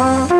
Bye.